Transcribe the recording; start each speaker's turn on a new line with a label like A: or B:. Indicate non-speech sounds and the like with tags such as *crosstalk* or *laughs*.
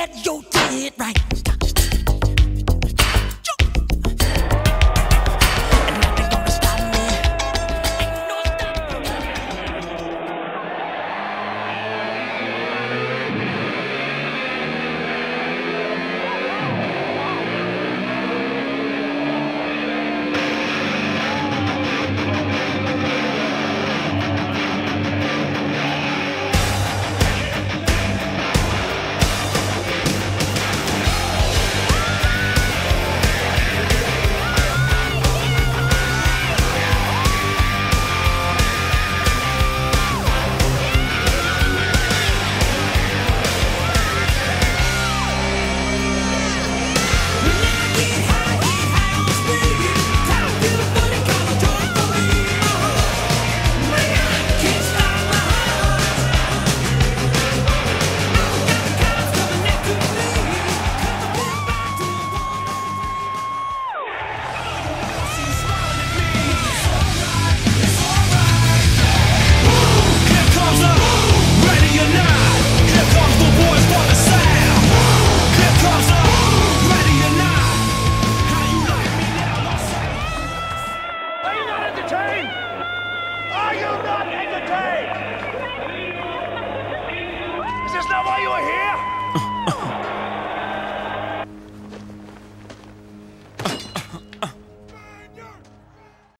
A: Get you did right.
B: entertained? Are you not entertained? Is this not why you are here? *laughs*